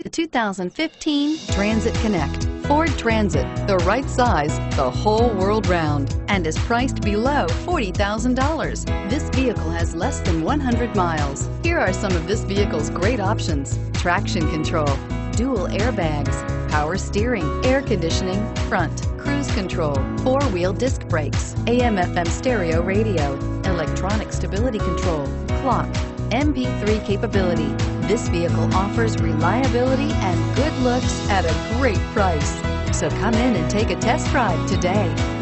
The 2015 Transit Connect. Ford Transit, the right size the whole world round, and is priced below $40,000. This vehicle has less than 100 miles. Here are some of this vehicle's great options. Traction control, dual airbags, power steering, air conditioning, front, cruise control, four-wheel disc brakes, AM FM stereo radio, electronic stability control, clock, MP3 capability. This vehicle offers reliability and good looks at a great price. So come in and take a test drive today.